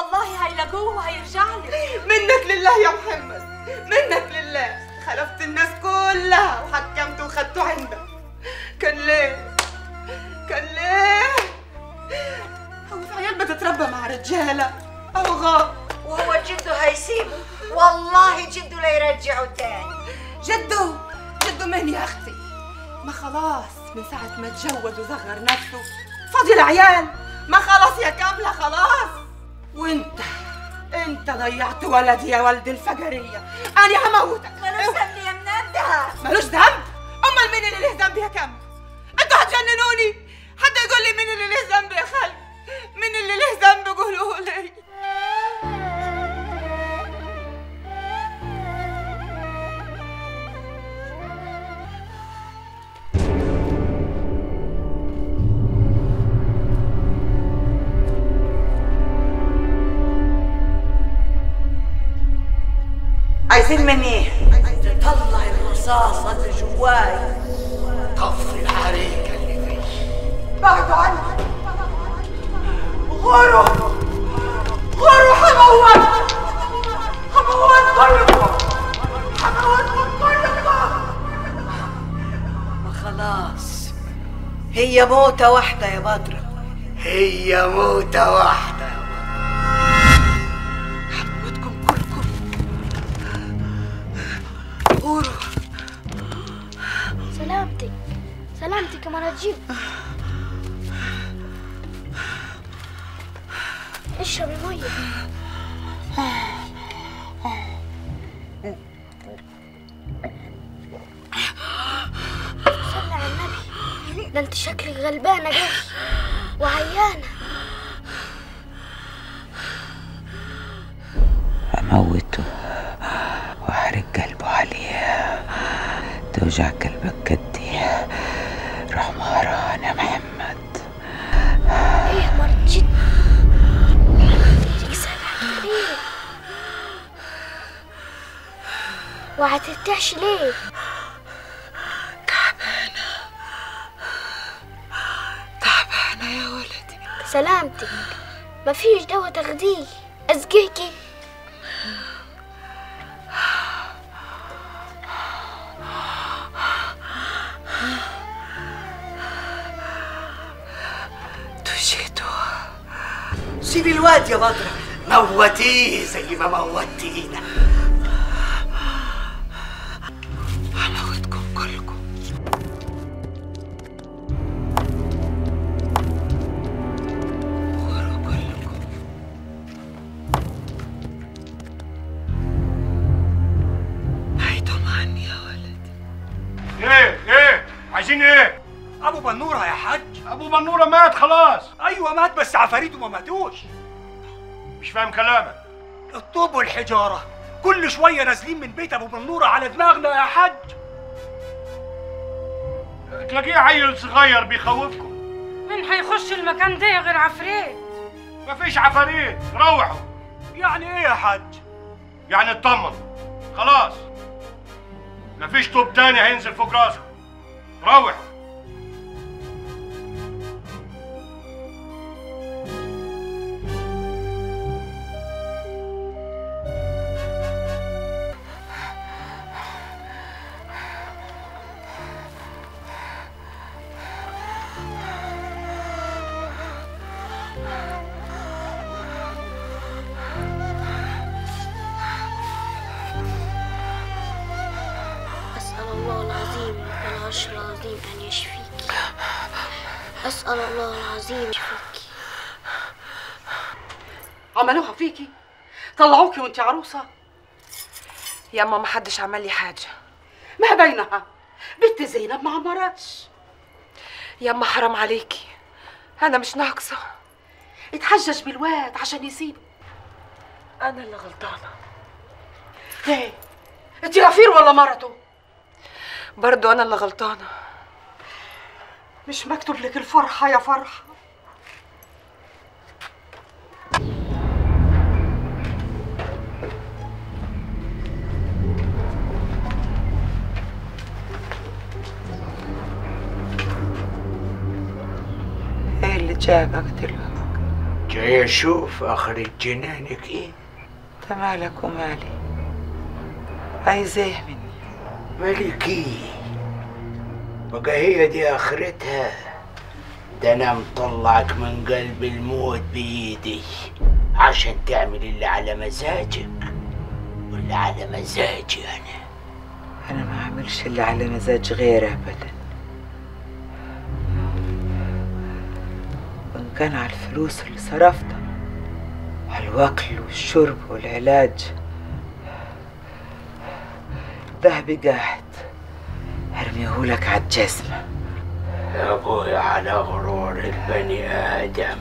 والله هيلاقوه وهيرجع لي. منك لله يا محمد. منك لله. خلفت الناس كلها وحكمت وخدته عندك كان ليه كان ليه هو في عيال بتتربى مع رجالة. أو غاب وهو جده هيسيبه. والله جده ليرجعه تاني. جده. جده مين يا أختي؟ ما خلاص من ساعة ما تجوز وصغر نفسه. فاضي العيال. ما خلاص يا كاملة خلاص. وانت انت ضيعت ولدي يا ولد الفجرية أنا هموتك. ملوش ذنب يا منده ملوش ذنب أمال مين اللي له ذنب يا كاملة أنتوا هتجننوني؟ حد يقول لي مين اللي له ذنب يا خالد مين اللي له ذنب قولوا لي؟ عايزين مني إيه؟ تطلع الرصاصة اللي جواي. طفي الحريقة اللي فيه بعدوا عني. غوروا غوروا حموت. حموت. كلكم حموتكم كلكم ما خلاص. هي موتة واحدة يا بدر. هي موتة واحدة. سلامتك يا مراجيب اشربي مية. صلي على النبي. ده أنت شكلك غلبانة قوي وعيانة. أموته وأحرق قلبه عليه توجع قلبك روح مهران يا محمد. إيه مرت جد. ليك سامع ليه وهترتاحش ليه؟ تعبانة. يا ولدي. سلامتك. مفيش دواء تاخديه. أزقيكي سيبي الواد يا بدر موتيه زي ما موتينا. مات بس عفاريته ما ماتوش. مش فاهم كلامك. الطوب والحجاره كل شوية نازلين من بيت أبو بنوره على دماغنا يا حاج. تلاقيه عيل صغير بيخوفكم؟ مين هيخش المكان ده غير عفريت. مفيش عفاريت. روحوا يعني إيه يا حاج؟ يعني اطمن. خلاص. مفيش طوب تاني هينزل فوق راسكم. روحوا والعرش العظيم أن يشفيك. أسأل الله العظيم يشفيك. عملوها فيكي. طلعوكي وانت عروسة. ياما ما حدش عمل لي حاجة. ما بينها. بنت زينب ما عمرتش. ياما حرام عليكي. أنا مش ناقصة. اتحجج بالواد عشان يسيبه. أنا اللي غلطانة. ليه انت غفير ولا مرته برضو أنا اللي غلطانة. مش مكتوب لك الفرحة يا فرحة إيه اللي جابك دلوقتي؟ جاي أشوف اخرة جنانك إيه؟ أنت مالك ومالي؟ عايز إيه مني مالك إيه بقى هي دي آخرتها ده أنا مطلعك من قلب الموت بايدي عشان تعمل اللي على مزاجك واللي على مزاجي أنا. أنا ما أعملش اللي على مزاج غيري ابدا. وإن كان على الفلوس اللي صرفتها على الوكل والشرب والعلاج ذهبي قاعد ارميهولك على الجزمة يا أبوي على غرور البني آدم.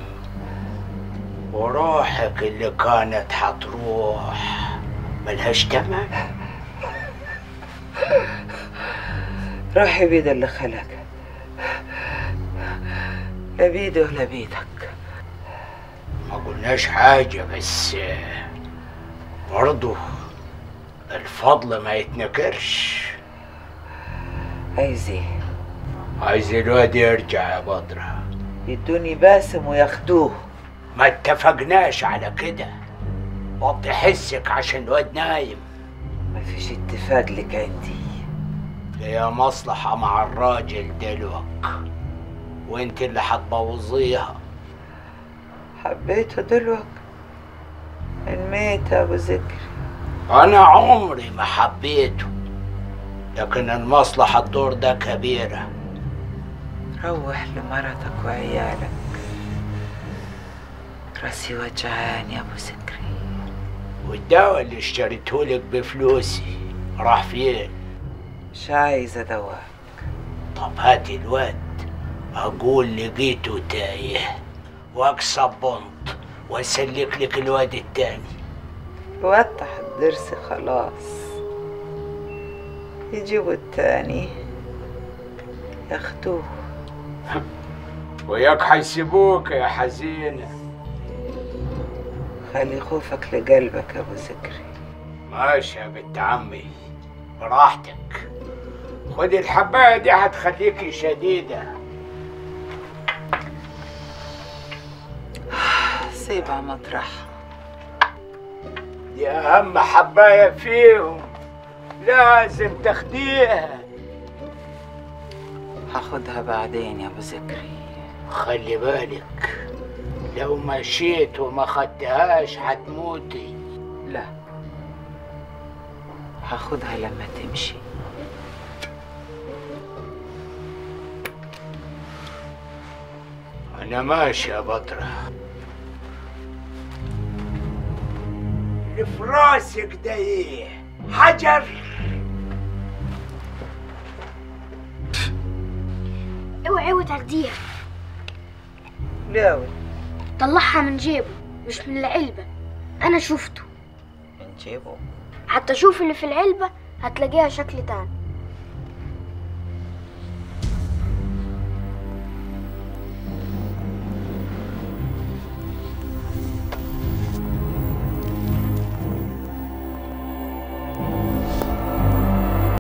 وروحك اللي كانت حتروح. ملهاش تمن؟ روحي بيد اللي خلق. لا بيدي ولا بيدك. ما قلناش حاجة بس برضو الفضل ما يتنكرش. عايز إيه عايز الواد يرجع يا بدرة. يدوني باسم وياخدوه. ما اتفقناش على كده. وطي حسك عشان الواد نايم. ما فيش اتفاق لك عندي هي مصلحة مع الراجل دلوك. وانت اللي حتبوظيها حبيته دلوك. الميت أبو ذكر. أنا عمري ما حبيته لكن المصلحة الدور ده كبيرة. روح لمرتك وعيالك. راسي وجعان يا أبو ذكري والدواء اللي اشتريتهولك بفلوسي راح فين مش عايزة دواء طب هاتي الواد أقول لقيته تايه. وأكسب بنط وأسلك لك الواد التاني. وضح الضرس خلاص. يجيبوا التاني ياخدوه. وياك حيسيبوك يا حزينة خلي خوفك لقلبك يا أبو ذكري ماشي يا بنت عمي. براحتك. خدي الحباية دي هتخليكي شديدة. سيبها مطرحها دي أهم حباية فيهم لازم تاخديها. هاخدها بعدين يا أبو ذكري خلي بالك لو مشيت وما خدتهاش هتموتي لا هاخدها لما تمشي. أنا ماشي يا بطرة. اللي في راسك ده إيه؟ حجر. اوعي وتاخديها لا طلعها من جيبه مش من العلبة. أنا شفته. من جيبه. حتى شوف اللي في العلبة هتلاقيها شكل تاني.